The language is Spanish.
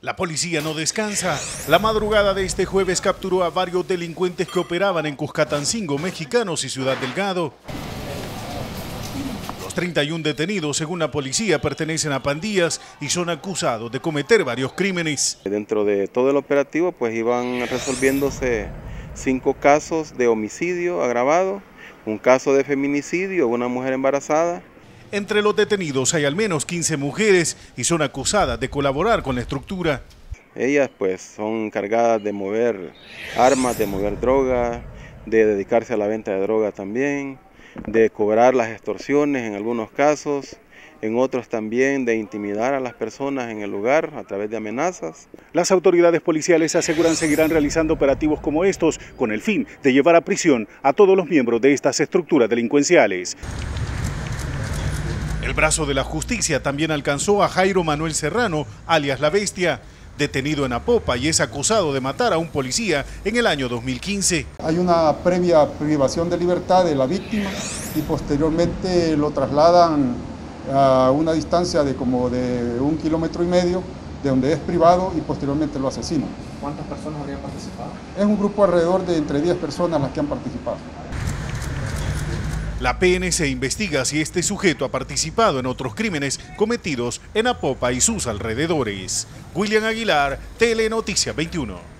La policía no descansa. La madrugada de este jueves capturó a varios delincuentes que operaban en Cuscatancingo, mexicanos y Ciudad Delgado. Los 31 detenidos, según la policía, pertenecen a pandillas y son acusados de cometer varios crímenes. Dentro de todo el operativo, pues iban resolviéndose cinco casos de homicidio agravado, un caso de feminicidio, una mujer embarazada, entre los detenidos hay al menos 15 mujeres y son acusadas de colaborar con la estructura. Ellas pues son encargadas de mover armas, de mover drogas, de dedicarse a la venta de droga también, de cobrar las extorsiones en algunos casos, en otros también de intimidar a las personas en el lugar a través de amenazas. Las autoridades policiales aseguran seguirán realizando operativos como estos con el fin de llevar a prisión a todos los miembros de estas estructuras delincuenciales. El brazo de la justicia también alcanzó a Jairo Manuel Serrano, alias La Bestia, detenido en Apopa y es acusado de matar a un policía en el año 2015. Hay una previa privación de libertad de la víctima y posteriormente lo trasladan a una distancia de como de un kilómetro y medio de donde es privado y posteriormente lo asesinan. ¿Cuántas personas habrían participado? Es un grupo alrededor de entre 10 personas las que han participado. La PNC investiga si este sujeto ha participado en otros crímenes cometidos en Apopa y sus alrededores. William Aguilar, Telenoticia 21.